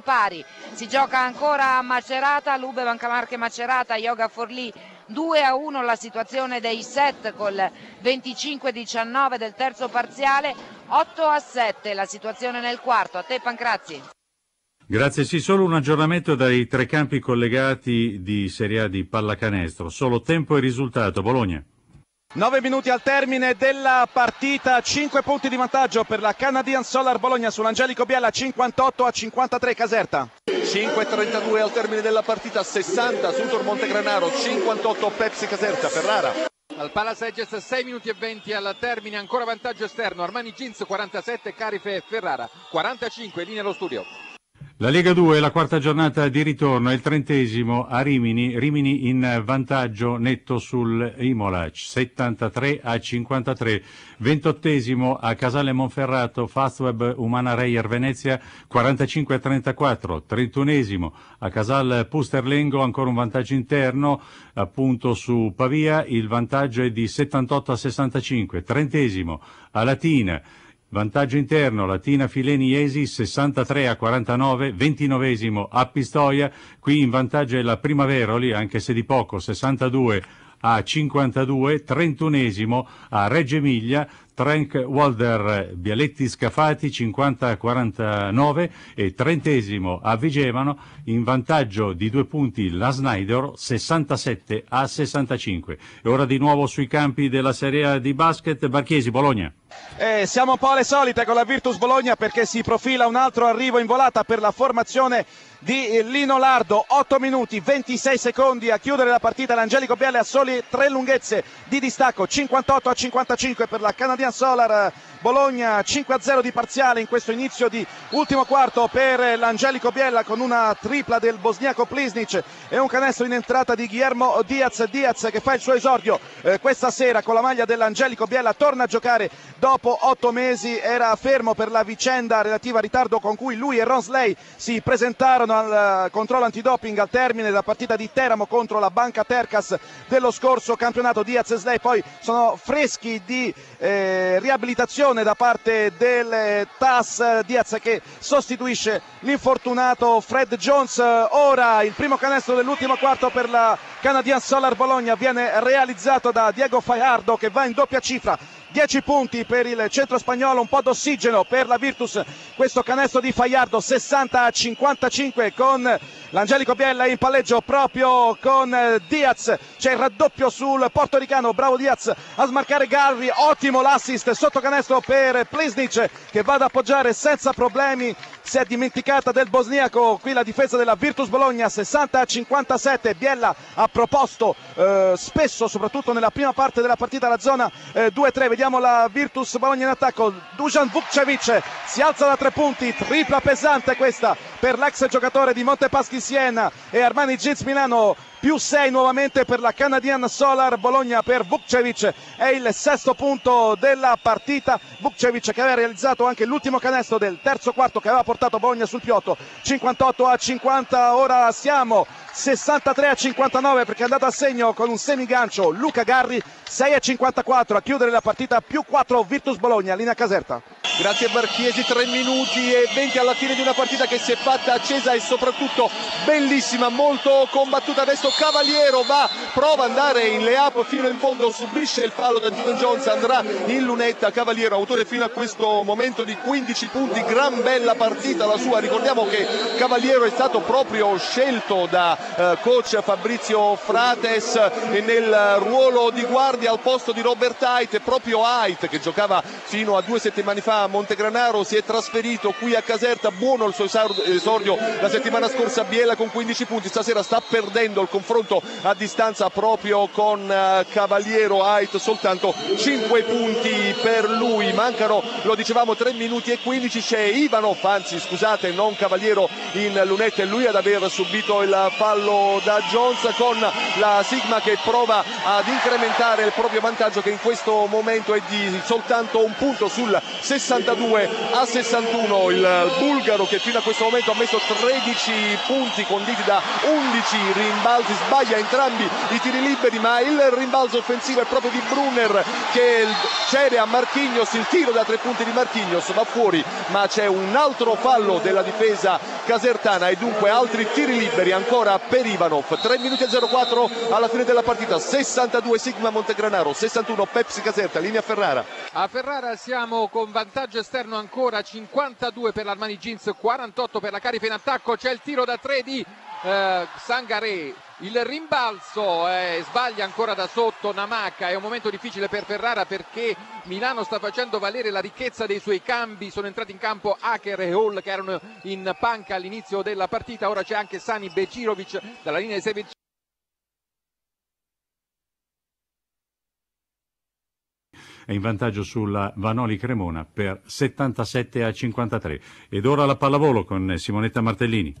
pari. Si gioca ancora a Macerata, Lube Bancamarche Macerata, Yoga Forlì 2 a 1 la situazione dei set col 25-19 del terzo parziale, 8 a 7 la situazione nel quarto. A te Pancrazzi. Grazie, sì, solo un aggiornamento dai tre campi collegati di Serie A di pallacanestro. Solo tempo e risultato. Bologna. 9 minuti al termine della partita, 5 punti di vantaggio per la Canadian Solar Bologna sull'Angelico Biella, 58 a 53 Caserta. 5.32 al termine della partita, 60 Sutor Montegranaro, 58 Pepsi Caserta, Ferrara. Al Palasegges 6 minuti e 20 al termine, ancora vantaggio esterno, Armani Jeans 47, Carife Ferrara 45, linea allo studio. La Lega 2, la quarta giornata di ritorno, è il trentesimo a Rimini, Rimini in vantaggio netto sul Imola, 73 a 53, ventottesimo a Casale Monferrato, Fastweb Umana Reyer Venezia, 45 a 34, trentunesimo a Casal Pusterlengo, ancora un vantaggio interno, appunto su Pavia, il vantaggio è di 78 a 65, trentesimo a Latina, Vantaggio interno, Latina Fileni Iesi 63 a 49, ventinovesimo a Pistoia, qui in vantaggio è la Primaveroli, anche se di poco, 62 a 52, trentunesimo a Reggio Emilia, Trank Walder Bialetti Scafati 50 a 49 e trentesimo a Vigevano in vantaggio di due punti la Snyder 67 a 65. E ora di nuovo sui campi della Serie A di basket Barchiesi Bologna. Eh, siamo un po' alle solite con la Virtus Bologna perché si profila un altro arrivo in volata per la formazione di Lino Lardo, 8 minuti 26 secondi a chiudere la partita l'Angelico Biale a soli tre lunghezze di distacco 58 a 55 per la Canadian Solar Bologna 5-0 di parziale in questo inizio di ultimo quarto per l'Angelico Biella con una tripla del bosniaco Plisnic e un canestro in entrata di Guillermo Diaz. Diaz che fa il suo esordio eh, questa sera con la maglia dell'Angelico Biella torna a giocare dopo otto mesi. Era fermo per la vicenda relativa al ritardo con cui lui e Ronsley si presentarono al eh, controllo antidoping al termine della partita di Teramo contro la Banca Tercas dello scorso campionato. Diaz e Slay poi sono freschi di eh, riabilitazione da parte del TAS Diaz che sostituisce l'infortunato Fred Jones. Ora il primo canestro dell'ultimo quarto per la Canadian Solar Bologna viene realizzato da Diego Fajardo che va in doppia cifra 10 punti per il centro spagnolo, un po' d'ossigeno per la Virtus, questo canestro di Fajardo 60 a 55 con l'Angelico Biella in palleggio proprio con eh, Diaz, c'è il raddoppio sul portoricano, bravo Diaz a smarcare Garri, ottimo l'assist sotto canestro per Plisnic che va ad appoggiare senza problemi. Si è dimenticata del bosniaco qui la difesa della Virtus Bologna 60 a 57 Biella ha proposto eh, spesso soprattutto nella prima parte della partita la zona eh, 2-3 vediamo la Virtus Bologna in attacco. Dujan Vukcevic si alza da tre punti tripla pesante questa per l'ex giocatore di Montepaschi Siena e Armani Jeans Milano. Più 6 nuovamente per la Canadian Solar Bologna per Vukcevic. È il sesto punto della partita. Vukcevic che aveva realizzato anche l'ultimo canestro del terzo quarto che aveva portato Bologna sul piotto. 58 a 50 ora siamo 63 a 59 perché è andato a segno con un semigancio Luca Garri. 6 a 54 a chiudere la partita più 4 Virtus Bologna. Linea Caserta grazie Barchiesi 3 minuti e 20 alla fine di una partita che si è fatta accesa e soprattutto bellissima molto combattuta. Adesso Cavaliero va prova ad andare in layup fino in fondo subisce il fallo da Gino Jones andrà in lunetta. Cavaliero autore fino a questo momento di 15 punti gran bella partita la sua. Ricordiamo che Cavaliero è stato proprio scelto da eh, coach Fabrizio Frates nel ruolo di guardia al posto di Robert Haidt proprio Haidt che giocava fino a due settimane fa a Montegranaro si è trasferito qui a Caserta. Buono il suo esordio. La settimana scorsa a Biella con 15 punti. Stasera sta perdendo il confronto a distanza proprio con eh, Cavaliero Haidt soltanto 5 punti per lui. Mancano lo dicevamo 3 minuti e 15 c'è Ivanov anzi scusate non Cavaliero in lunette. Lui ad aver subito il fallo da Jones con la Sigma che prova ad incrementare il proprio vantaggio che in questo momento è di soltanto un punto sul 62 a 61 il bulgaro che fino a questo momento ha messo 13 punti conditi da 11 rimbalzi sbaglia entrambi i tiri liberi ma il rimbalzo offensivo è proprio di Brunner che cede a Marchignos il tiro da tre punti di Marchignos va fuori ma c'è un altro fallo della difesa casertana e dunque altri tiri liberi ancora per Ivanov. 3 minuti e 04 alla fine della partita 62 Sigma Montegranaro 61 Pepsi Caserta linea Ferrara a Ferrara siamo con vantaggio esterno ancora 52 per l'Armani Jeans 48 per la Carife in attacco. C'è il tiro da 3 di eh, Sangaré il rimbalzo eh, sbaglia ancora da sotto Namaka. È un momento difficile per Ferrara perché Milano sta facendo valere la ricchezza dei suoi cambi. Sono entrati in campo Aker e Hall che erano in panca all'inizio della partita. Ora c'è anche Sani Becirovic dalla linea di 6 è in vantaggio sulla Vanoli Cremona per 77 a 53 ed ora la pallavolo con Simonetta Martellini.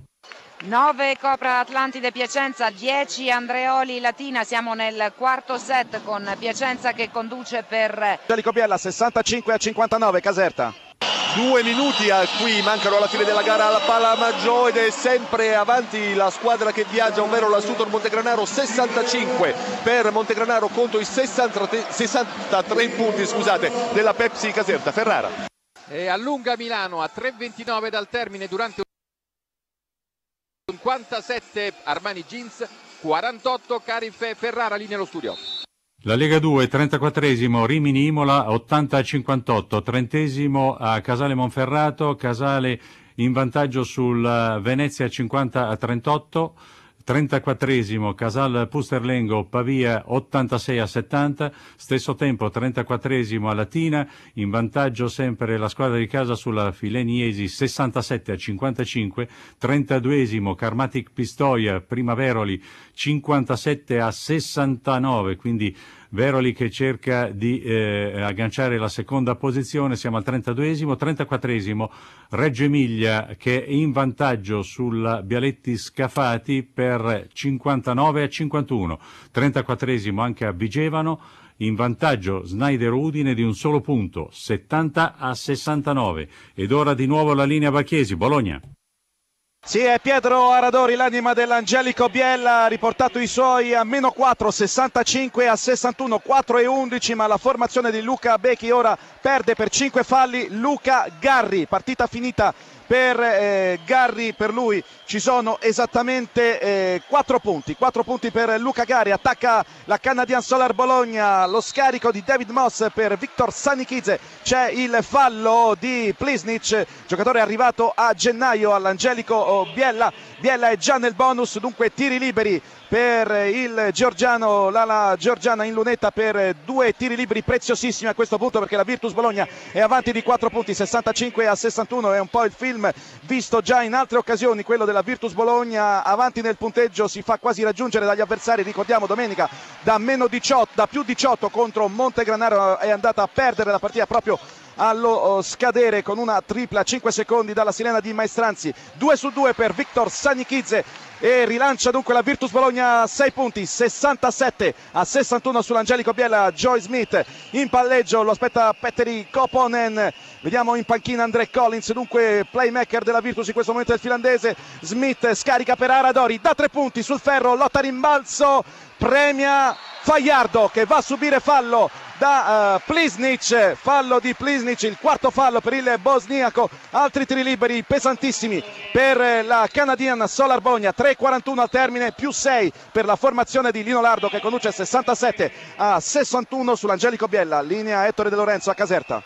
9 Copra Atlantide Piacenza, 10 Andreoli Latina, siamo nel quarto set con Piacenza che conduce per... Angelico Biella 65 a 59, Caserta. Due minuti a qui mancano alla fine della gara alla palla Maggio ed è sempre avanti la squadra che viaggia, ovvero la Sutor Montegranaro 65 per Montegranaro contro i 63, 63 punti scusate, della Pepsi Caserta. Ferrara. E allunga Milano a 3.29 dal termine durante 57 Armani Jeans, 48 Carife Ferrara lì nello studio. La Lega 2, 34esimo Rimini Imola 80-58, 30esimo a Casale Monferrato, Casale in vantaggio sul Venezia 50-38, 34esimo Casal Pusterlengo Pavia 86 a 70, stesso tempo 34esimo a Latina, in vantaggio sempre la squadra di casa sulla Fileniesi 67 a 55, 32esimo Carmatic Pistoia Primaveroli 57 a 69, quindi Veroli che cerca di eh, agganciare la seconda posizione, siamo al 32esimo, 34esimo Reggio Emilia che è in vantaggio sulla Bialetti Scafati per 59 a 51, 34esimo anche a Vigevano, in vantaggio Snyder Udine di un solo punto, 70 a 69 ed ora di nuovo la linea Bacchiesi, Bologna. Sì, è Pietro Aradori, l'anima dell'Angelico Biella, ha riportato i suoi a meno 4, 65 a 61, 4 e 11, ma la formazione di Luca Becchi ora perde per 5 falli. Luca Garri, partita finita per eh, Garri, per lui ci sono esattamente eh, 4 punti, 4 punti per Luca Garri, attacca la Canadian Solar Bologna, lo scarico di David Moss per Victor Sanichidze, c'è il fallo di Plisnic, giocatore arrivato a gennaio all'Angelico Biella, Biella è già nel bonus, dunque tiri liberi per il Giorgiano, l'ala Giorgiana in lunetta per due tiri liberi preziosissimi a questo punto perché la Virtus Bologna è avanti di 4 punti, 65 a 61, è un po' il film visto già in altre occasioni, quello della Virtus Bologna avanti nel punteggio si fa quasi raggiungere dagli avversari, ricordiamo domenica da meno 18, da più 18 contro Montegranaro è andata a perdere la partita proprio allo scadere con una tripla 5 secondi dalla sirena di Maestranzi 2 su 2 per Victor Sanichidze e rilancia dunque la Virtus Bologna 6 punti 67 a 61 sull'Angelico Biella Joy Smith in palleggio lo aspetta Petteri Koponen. Vediamo in panchina Andre Collins dunque playmaker della Virtus in questo momento il finlandese. Smith scarica per Aradori da 3 punti sul ferro lotta rimbalzo premia Fagliardo che va a subire fallo da uh, Plisnic, fallo di Plisnic, il quarto fallo per il bosniaco, altri tiri liberi pesantissimi per la Canadian Solar Bogna, 3.41 al termine, più 6 per la formazione di Lino Lardo che conduce 67 a 61 sull'Angelico Biella, linea Ettore De Lorenzo a Caserta.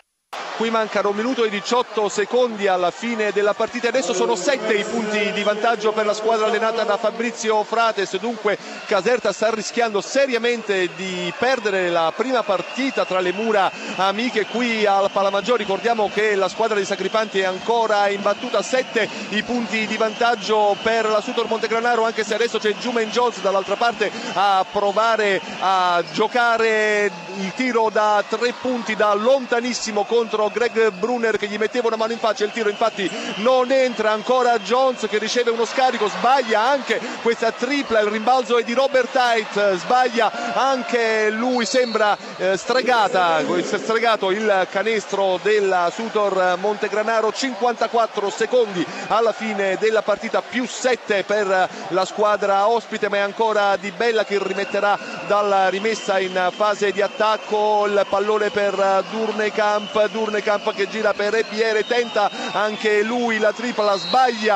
Qui mancano un minuto e 18 secondi alla fine della partita. Adesso sono 7 i punti di vantaggio per la squadra allenata da Fabrizio Frates. Dunque Caserta sta rischiando seriamente di perdere la prima partita tra le mura amiche qui al Palamaggiore. Ricordiamo che la squadra dei Sacripanti è ancora imbattuta. 7 i punti di vantaggio per la Sutor Montegranaro, anche se adesso c'è Jumen Jones dall'altra parte a provare a giocare il tiro da 3 punti da lontanissimo contro destro Greg Brunner che gli metteva una mano in faccia il tiro infatti non entra ancora Jones che riceve uno scarico sbaglia anche questa tripla il rimbalzo è di Robert Haidt sbaglia anche lui sembra eh, stregata stregato il canestro della Sutor Montegranaro 54 secondi alla fine della partita più 7 per la squadra ospite ma è ancora Di Bella che rimetterà dalla rimessa in fase di attacco il pallone per Durnekamp Durnekamp che gira per Epiere tenta anche lui la tripla sbaglia